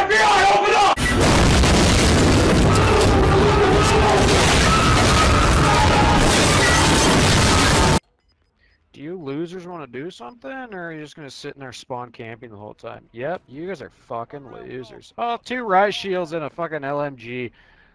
FBI, open up! Do you losers want to do something, or are you just going to sit in there spawn camping the whole time? Yep, you guys are fucking losers. Oh, two riot shields and a fucking LMG.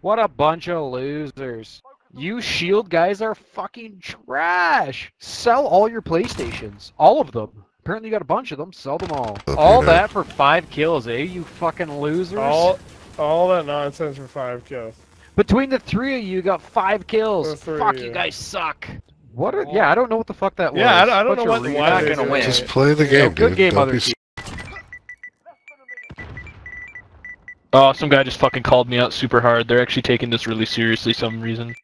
What a bunch of losers. You shield guys are fucking trash. Sell all your PlayStations. All of them. Apparently you got a bunch of them. Sell them all. Okay, all then. that for five kills, eh? You fucking losers. All, all that nonsense for five kills. Between the three of you, you got five kills. Fuck, you you. guys suck. What? Are, yeah, I don't know what the fuck that was. Yeah, I don't- I don't know of what- re- why not gonna win. Just play the Yeah, game, good dude. game, Don't other. Oh, some guy just fucking called me out super hard. They're actually taking this really seriously some reason.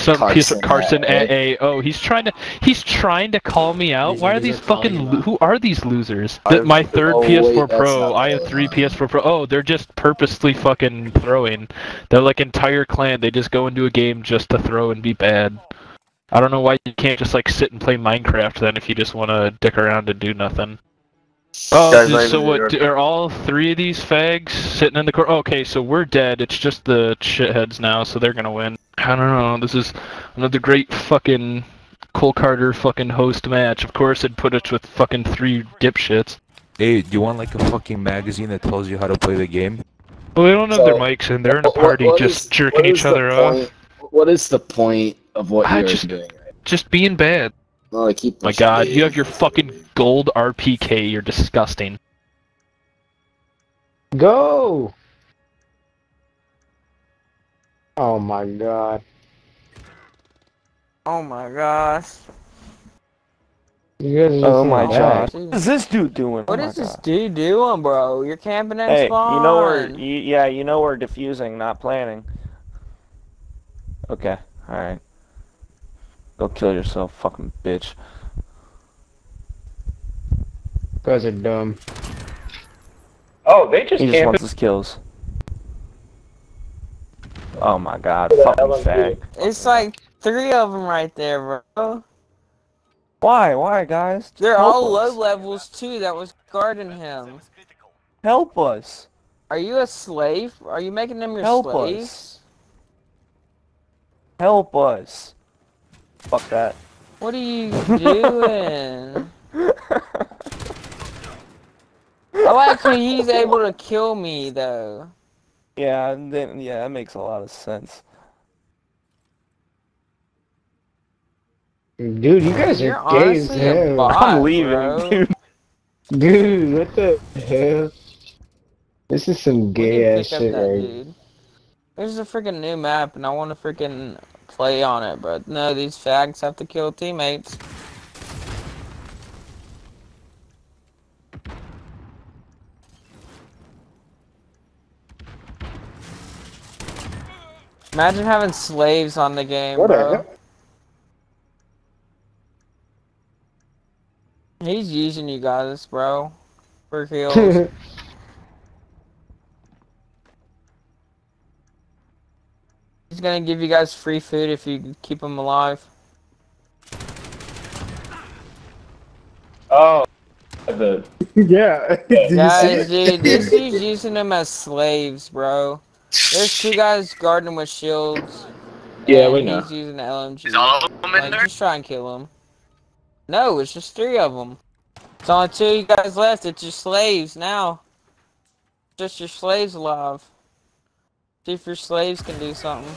Some Carson, of Carson AA. AA. Oh, he's trying to he's trying to call me out. These Why are these fucking you lo- out. who are these losers? I my third oh, PS4 wait, Pro. I have three. PS4 Pro. Oh, they're just purposely fucking throwing. They're like entire clan. They just go into a game just to throw and be bad. I don't know why you can't just like sit and play Minecraft then if you just want to dick around and do nothing. Oh, Guys, so- not so even what? New Are all three of these fags sitting in the corner? Okay, so we're dead. It's just the shitheads now, so they're gonna win. I don't know. This is another great fucking Cole Carter fucking host match. Of course, it put us with fucking three dipshits. Hey, do you want like a fucking magazine that tells you how to play the game? Well, they don't have So, their mics in. They're in a party, what just is- jerking each the other off, What is the point of what I you're just- doing? Right? just being bad. Well, I keep My God, you have your fucking gold RPK. You're disgusting. Go! Oh my god. Oh my gosh. You guys Oh my bad. god. What is this dude doing? What oh is this God. dude doing, bro? You're camping at Hey, spawn. you know we're you, yeah, you know we're diffusing, not planning. Okay, alright. Go kill yourself, fucking bitch. Guys are dumb. Oh, they just He just wants his kills. Oh my god, fucking fag. It's like three of them right there, bro. Why? Why, guys? They're Help all us. low levels too. That was guarding him. Help us. Are you a slave? Are you making them your Help slaves? us. Help us. Fuck that. What are you doing? oh, actually, he's able to kill me though. yeah, then yeah, that makes a lot of sense. Dude, you guys You're are gay as hell. bot, I'm leaving, bro. dude. Dude, what the hell? This is some We gay ass shit, right? dude. There's a freaking new map, and I want to freaking play on it, but no, these fags have to kill teammates. Imagine having slaves on the game, What bro. He's using you guys, bro, for kills. He's gonna give you guys free food if you keep him alive. Oh, the yeah. Did Guys, dude, this dude's using them as slaves, bro. There's two guys guarding with shields. Yeah, we know. He's using the LMG. Is all of them in Like, there? just try and kill him. No, it's just three of them. It's only two you guys left. It's your slaves now. Just your slaves alive. See if your slaves can do something.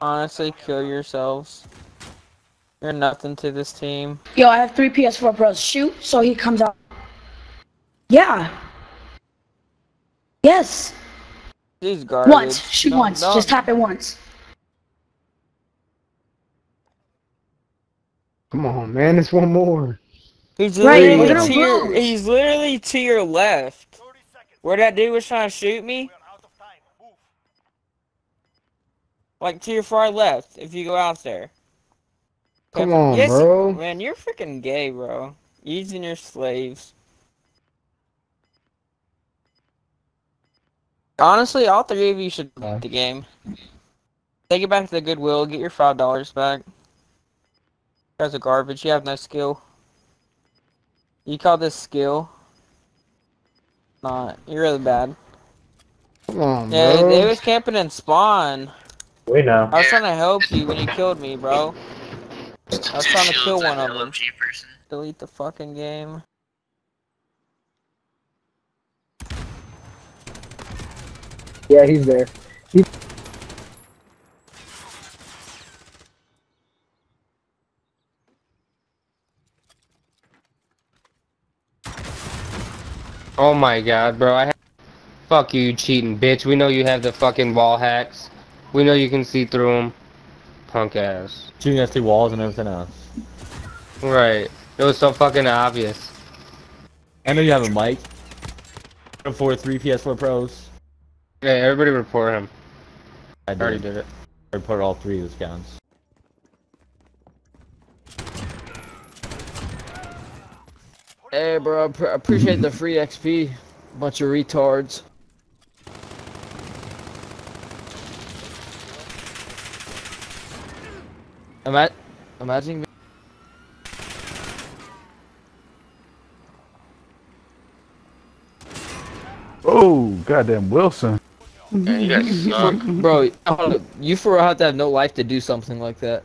Honestly, kill yourselves. You're nothing to this team. Yo, I have three PS4 Pros. Shoot, so he comes out. Yeah. Yes. He's garbage. Once. Shoot Don't- once. don't- Just tap it once. Come on, man. It's one more. He's literally we're gonna your, he's literally to your left. Where that dude was trying to shoot me? Like to your far left, if you go out there. Come on, yes, bro. Man, you're freaking gay, bro. Using your slaves. Honestly, all three of you should leave the game. Take it back to the Goodwill, get your five dollars back. You guys are garbage, you have no skill. You call this skill? Not. You're really bad. Come on, Yeah, bro. they was camping in spawn. We know. I was trying to help you when you killed me, bro. I was trying to kill one of them. Delete the fucking game. Yeah, he's there. Oh my god, bro. I ha- Fuck you, you cheating bitch. We know you have the fucking wall hacks. We know you can see through them. Punk ass. Shooting us through walls and everything else. Right. It was so fucking obvious. I know you have a mic. Four, three PS4 Pros. Yeah, everybody report him. I I already did. did it. I report all three of those counts. Hey, bro, I appreciate the free XP. Bunch of retards. Ima imagine me. Oh, goddamn Wheelson. Man, you guys suck. bro, you for real have to have no life to do something like that.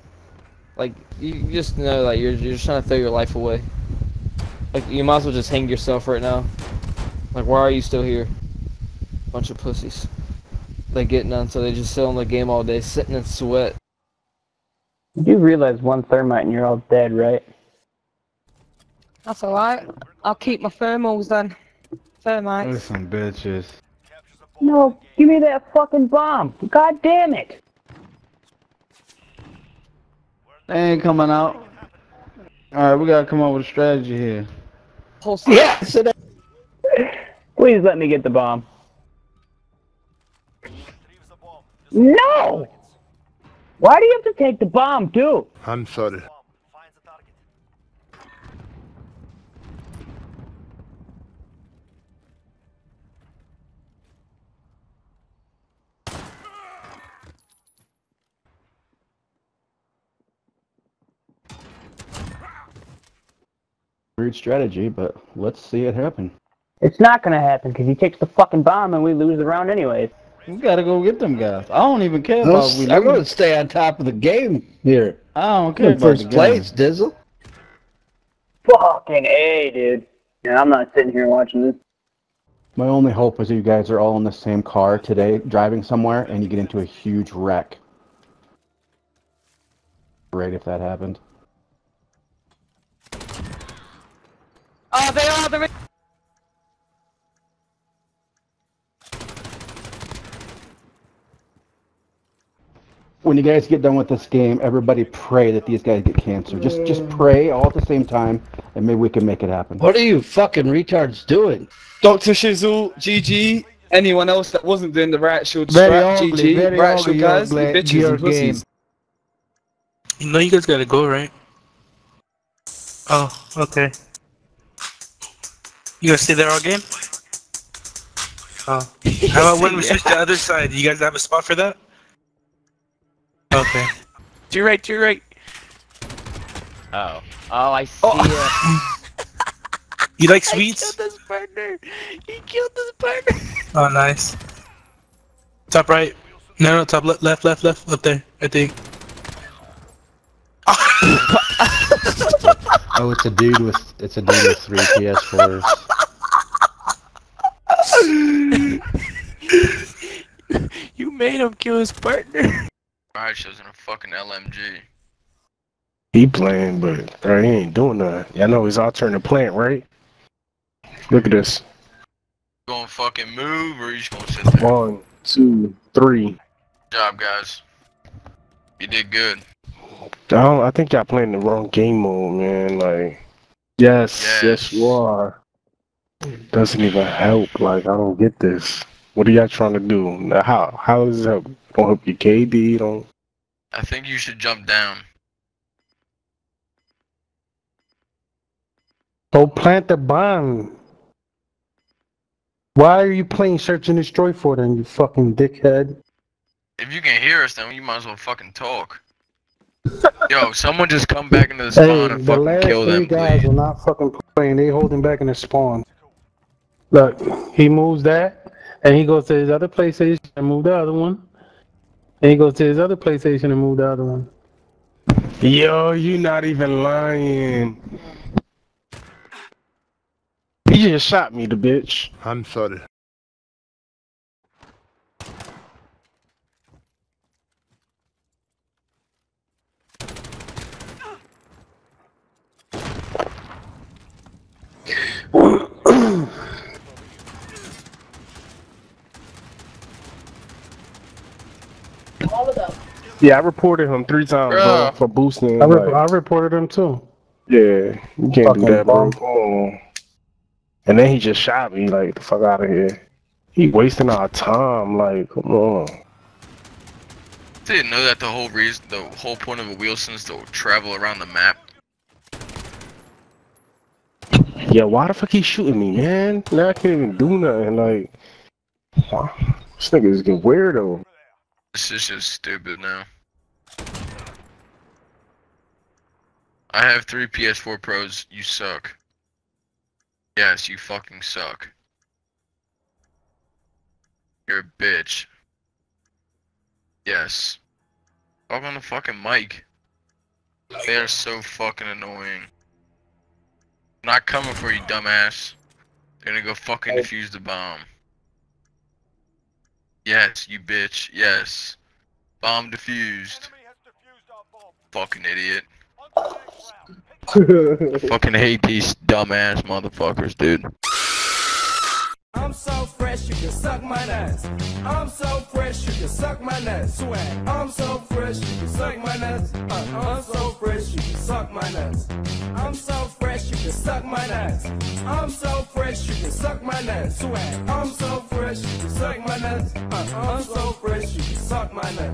Like, you you just know, like, you're, you're just trying to throw your life away. Like, you might as well just hang yourself right now. Like, why are you still here? Bunch of pussies. They get none, so they just sit on the game all day, sitting in sweat. You do realize one thermite and you're all dead, right? That's alright. I'll keep my thermals then. Thermites. Those some bitches. No, give me that fucking bomb. God damn it. They ain't coming out. Alright, we gotta come up with a strategy here. Yeah, so that... Please let me get the bomb. No! Why do you have to take the bomb, too? I'm sorry. Weird strategy, but let's see it happen. It's not gonna happen because he takes the fucking bomb and we lose the round anyways. We gotta go get them guys. I don't even care I'm about gonna, we I'm gonna stay on top of the game here. I don't care about first the game. place, Dizzle. Fucking A, dude. Yeah, I'm not sitting here watching this. My only hope is that you guys are all in the same car today, driving somewhere, and you get into a huge wreck. Great if that happened. Oh, they are the. When you guys get done with this game, everybody pray that these guys get cancer. Just just pray all at the same time, and maybe we can make it happen. What are you fucking retards doing? Dr. Shizzle, GG. Anyone else that wasn't doing the right shield Very strap, ugly, GG. very right ugly, shield guys, you ugly, bitches and pussies. You know you guys gotta go, right? Oh, okay. You gonna stay there all game? Oh. How about when we switch to the other side? Do you guys have a spot for that? Okay. To your right, to your right. Oh. Oh, I see oh. it. You like I sweets? killed his partner. He killed his partner. Oh, nice. Top right. No, no, top left, left, left, left, up there. I think. Oh, it's a dude with it's a dude with three PS4s. You made him kill his partner. Alright, she was in a fucking LMG. He playing, but he ain't doing nothing. Y'all know his alternative plant, right? Look at this. You gonna fucking move or you just gonna sit there? One, two, three. Good job, guys. You did good. I, don't, I think y'all playing the wrong game mode, man. Like, yes, yes, Yes. you are. Doesn't even help. Like, I don't get this. What are y'all trying to do? How? How does it help? Don't help your KD. Don't. I think you should jump down. Go plant the bomb. Why are you playing search and destroy for them, you fucking dickhead? If you can hear us, then you might as well fucking talk. Yo, someone just come back into the spawn Hey, and the fucking last kill three them, guys please. are not fucking playing. They holding back in the spawn. Look, he moves that, and he goes to his other PlayStation and move the other one. And he goes to his other PlayStation and move the other one. Yo, you not even lying. He just shot me, the bitch. I'm sorry. Yeah, I reported him three times, bro, for boosting. I, re- like- I reported him too. yeah, you can't Fucking do that, bro. bum. Um, and then he just shot me, like, the fuck out of here. He wasting our time, like, come on. Didn't know that the whole reason, the whole point of a Wheelson is to travel around the map. Yeah, why the fuck he shooting me, man? Now I can't even do nothing, like, this nigga is getting weirdo. This is just stupid now. I have three PS4 Pros. You suck. Yes, you fucking suck. You're a bitch. Yes. Talk on the fucking mic. They are so fucking annoying. Not coming for you, dumbass. They're gonna go fucking defuse the bomb. Yes, you bitch. Yes. Bomb defused. Fucking idiot. I fucking hate these dumbass motherfuckers, dude. Fresh, you can suck my nuts. I'm so fresh, you can suck my nuts. Swag. I'm so fresh, you can suck my nuts. Uh, I'm so fresh, you can suck my nuts. I'm so fresh, you can suck my nuts. I'm so fresh, you can suck my nuts. Swag. I'm so fresh, you can suck my nuts. Uh, I'm so fresh, you can suck my nuts.